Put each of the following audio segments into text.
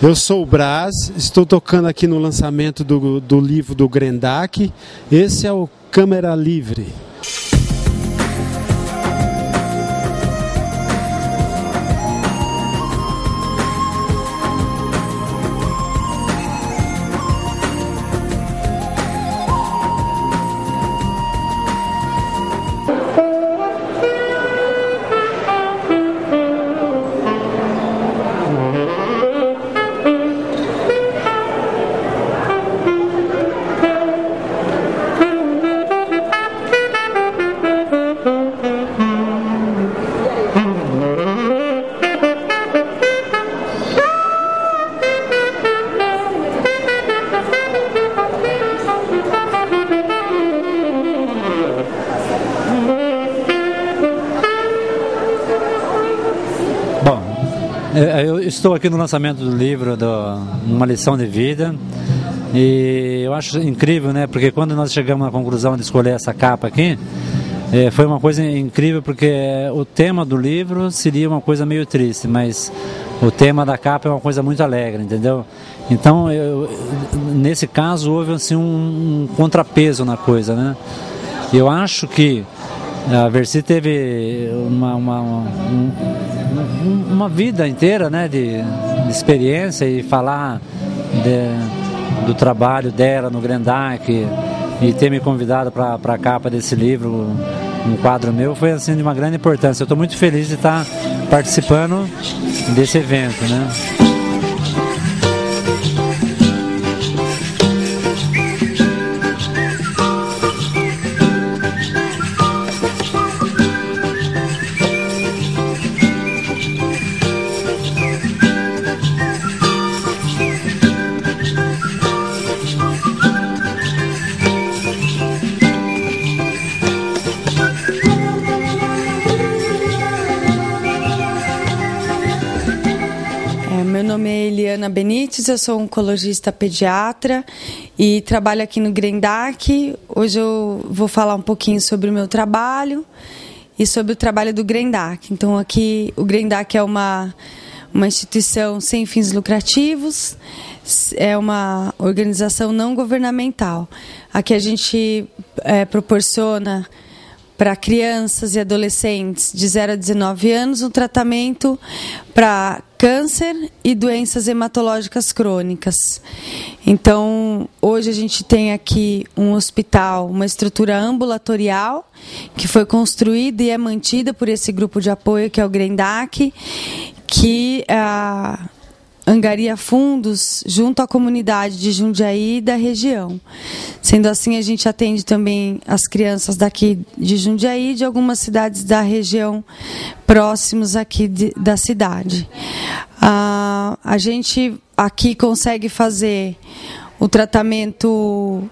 Eu sou o Braz, estou tocando aqui no lançamento do, do livro do Grendac. Esse é o Câmera Livre. Eu estou aqui no lançamento do livro do Uma Lição de Vida e eu acho incrível, né? Porque quando nós chegamos à conclusão de escolher essa capa aqui, é, foi uma coisa incrível porque o tema do livro seria uma coisa meio triste, mas o tema da capa é uma coisa muito alegre, entendeu? Então, eu, nesse caso, houve assim, um, um contrapeso na coisa, né? Eu acho que a Versi teve uma, uma, um, uma vida inteira né, de, de experiência e falar de, do trabalho dela no Grendac e ter me convidado para a capa desse livro, um quadro meu, foi assim de uma grande importância. Eu estou muito feliz de estar participando desse evento. Né? Eliana Benites, eu sou oncologista pediatra e trabalho aqui no Grendac. Hoje eu vou falar um pouquinho sobre o meu trabalho e sobre o trabalho do Grendac. Então aqui o Grendac é uma uma instituição sem fins lucrativos, é uma organização não governamental. Aqui a gente é, proporciona para crianças e adolescentes de 0 a 19 anos um tratamento para câncer e doenças hematológicas crônicas. Então, hoje a gente tem aqui um hospital, uma estrutura ambulatorial que foi construída e é mantida por esse grupo de apoio que é o Grendac, que ah, angaria fundos junto à comunidade de Jundiaí e da região. Sendo assim, a gente atende também as crianças daqui de Jundiaí e de algumas cidades da região próximos aqui de, da cidade. Ah, a gente aqui consegue fazer o tratamento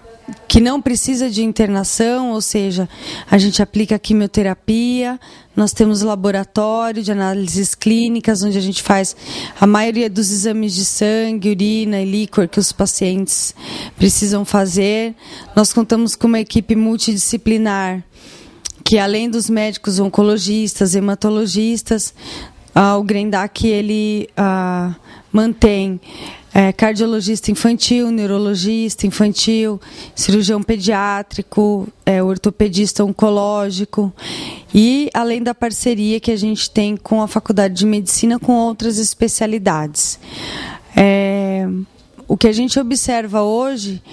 que não precisa de internação, ou seja, a gente aplica quimioterapia, nós temos laboratório de análises clínicas, onde a gente faz a maioria dos exames de sangue, urina e líquor que os pacientes precisam fazer. Nós contamos com uma equipe multidisciplinar, que além dos médicos oncologistas, hematologistas, ah, o Grendac ele ah, mantém é, cardiologista infantil, neurologista infantil, cirurgião pediátrico, é, ortopedista oncológico e além da parceria que a gente tem com a Faculdade de Medicina com outras especialidades. É, o que a gente observa hoje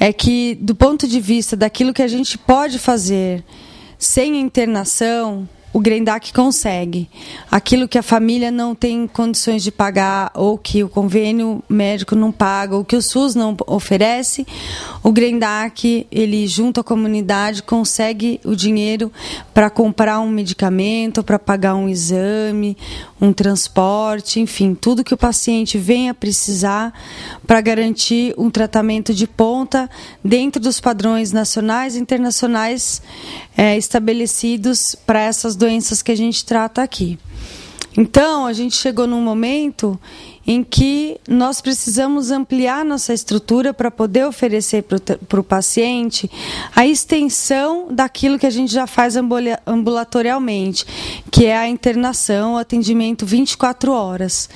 é que, do ponto de vista daquilo que a gente pode fazer sem internação, o Grendac consegue. Aquilo que a família não tem condições de pagar, ou que o convênio médico não paga, ou que o SUS não oferece, o Grendac, ele junto à comunidade, consegue o dinheiro para comprar um medicamento, para pagar um exame, um transporte, enfim, tudo que o paciente venha precisar para garantir um tratamento de ponta dentro dos padrões nacionais e internacionais é, estabelecidos para essas doenças que a gente trata aqui. Então, a gente chegou num momento em que nós precisamos ampliar nossa estrutura para poder oferecer para o paciente a extensão daquilo que a gente já faz ambulatorialmente, que é a internação, o atendimento 24 horas.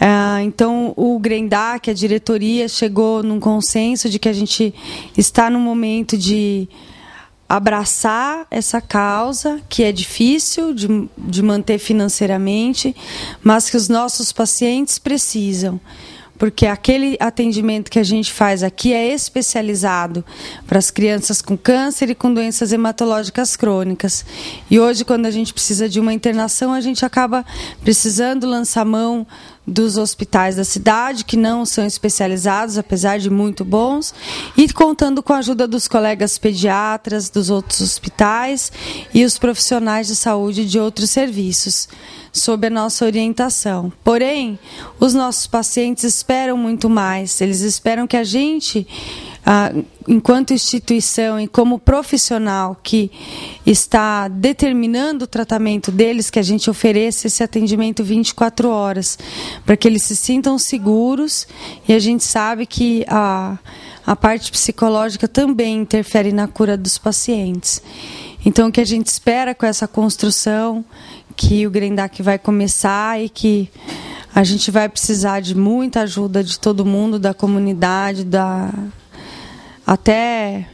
Ah, então, o Grendac, a diretoria, chegou num consenso de que a gente está no momento de abraçar essa causa, que é difícil de, de manter financeiramente, mas que os nossos pacientes precisam porque aquele atendimento que a gente faz aqui é especializado para as crianças com câncer e com doenças hematológicas crônicas. E hoje, quando a gente precisa de uma internação, a gente acaba precisando lançar mão dos hospitais da cidade, que não são especializados, apesar de muito bons, e contando com a ajuda dos colegas pediatras dos outros hospitais e os profissionais de saúde de outros serviços sob a nossa orientação. Porém, os nossos pacientes esperam muito mais. Eles esperam que a gente, ah, enquanto instituição e como profissional que está determinando o tratamento deles, que a gente ofereça esse atendimento 24 horas, para que eles se sintam seguros. E a gente sabe que a, a parte psicológica também interfere na cura dos pacientes. Então, o que a gente espera com essa construção que o Grendac vai começar e que a gente vai precisar de muita ajuda de todo mundo, da comunidade, da até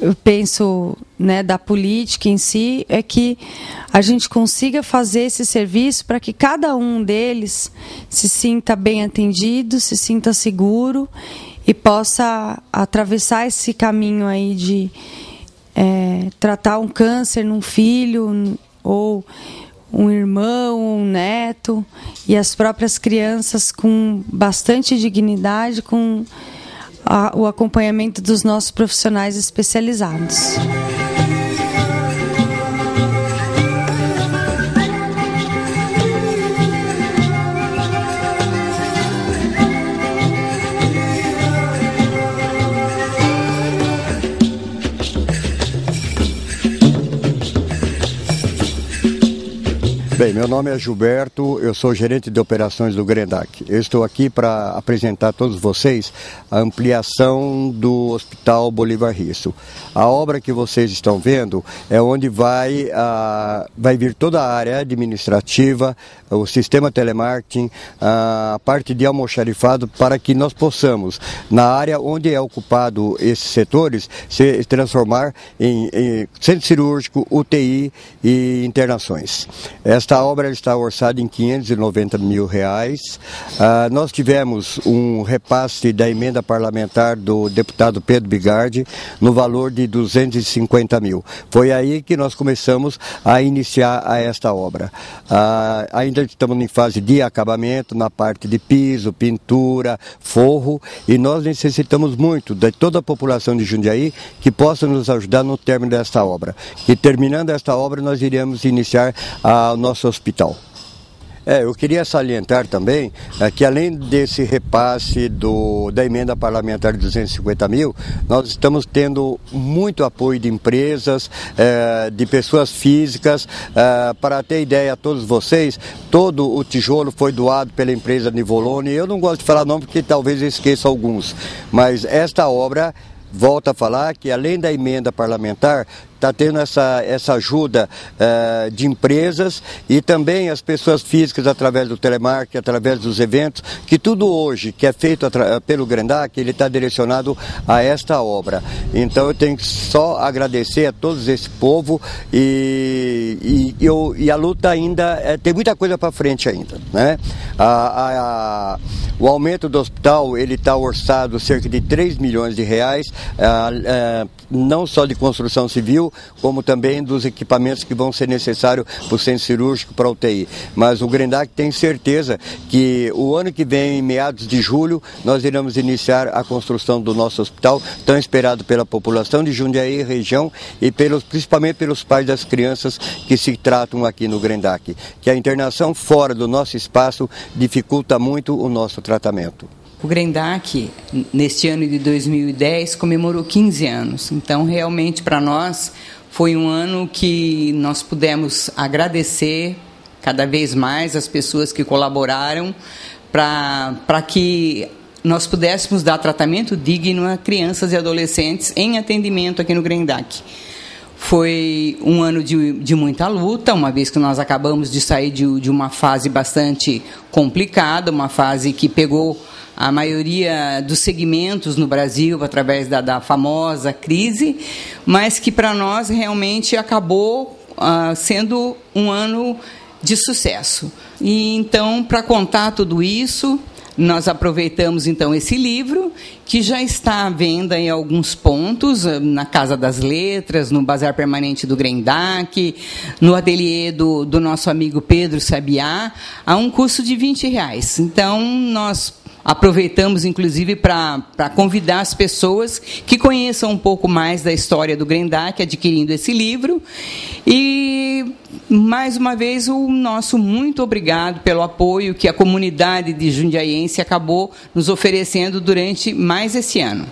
eu penso né, da política em si, é que a gente consiga fazer esse serviço para que cada um deles se sinta bem atendido, se sinta seguro e possa atravessar esse caminho aí de é, tratar um câncer num filho ou um irmão, um neto e as próprias crianças com bastante dignidade, com o acompanhamento dos nossos profissionais especializados. Meu nome é Gilberto, eu sou gerente de operações do Grendac. Eu estou aqui para apresentar a todos vocês a ampliação do Hospital Bolívar Risso. A obra que vocês estão vendo é onde vai, a, vai vir toda a área administrativa, o sistema telemarketing, a parte de almoxarifado, para que nós possamos, na área onde é ocupado esses setores, se transformar em, em centro cirúrgico, UTI e internações. Esta obra está orçada em 590 mil reais. Ah, nós tivemos um repasse da emenda parlamentar do deputado Pedro Bigardi no valor de 250 mil. Foi aí que nós começamos a iniciar a esta obra. Ah, ainda estamos em fase de acabamento na parte de piso, pintura, forro e nós necessitamos muito de toda a população de Jundiaí que possa nos ajudar no término desta obra. E terminando esta obra nós iremos iniciar nosso nosso hospital. É, eu queria salientar também é, que além desse repasse do, da emenda parlamentar de 250 mil, nós estamos tendo muito apoio de empresas, é, de pessoas físicas. É, para ter ideia a todos vocês, todo o tijolo foi doado pela empresa Nivolone. Eu não gosto de falar nome porque talvez eu esqueça alguns, mas esta obra volta a falar que além da emenda parlamentar, está tendo essa, essa ajuda uh, de empresas e também as pessoas físicas através do telemarketing, através dos eventos, que tudo hoje que é feito pelo Grendac, ele está direcionado a esta obra. Então eu tenho que só agradecer a todos esse povo e, e, eu, e a luta ainda é, tem muita coisa para frente ainda. Né? A, a, a, o aumento do hospital ele está orçado cerca de 3 milhões de reais, uh, não só de construção civil, como também dos equipamentos que vão ser necessários para o centro cirúrgico, para a UTI. Mas o Grendac tem certeza que o ano que vem, em meados de julho, nós iremos iniciar a construção do nosso hospital, tão esperado pela população de Jundiaí região e pelos, principalmente pelos pais das crianças que se tratam aqui no Grendac. Que a internação fora do nosso espaço dificulta muito o nosso tratamento. O Grendac, neste ano de 2010, comemorou 15 anos. Então, realmente, para nós, foi um ano que nós pudemos agradecer cada vez mais as pessoas que colaboraram para que nós pudéssemos dar tratamento digno a crianças e adolescentes em atendimento aqui no Grendac. Foi um ano de, de muita luta, uma vez que nós acabamos de sair de, de uma fase bastante complicada, uma fase que pegou a maioria dos segmentos no Brasil através da, da famosa crise, mas que para nós realmente acabou uh, sendo um ano de sucesso. E então, para contar tudo isso, nós aproveitamos então esse livro, que já está à venda em alguns pontos, eh, na Casa das Letras, no Bazar Permanente do Grendac, no ateliê do, do nosso amigo Pedro Sabiá, a um custo de 20 reais. Então, nós aproveitamos, inclusive, para convidar as pessoas que conheçam um pouco mais da história do Grendac, adquirindo esse livro. E, mais uma vez, o nosso muito obrigado pelo apoio que a comunidade de Jundiaense acabou nos oferecendo durante mais esse ano.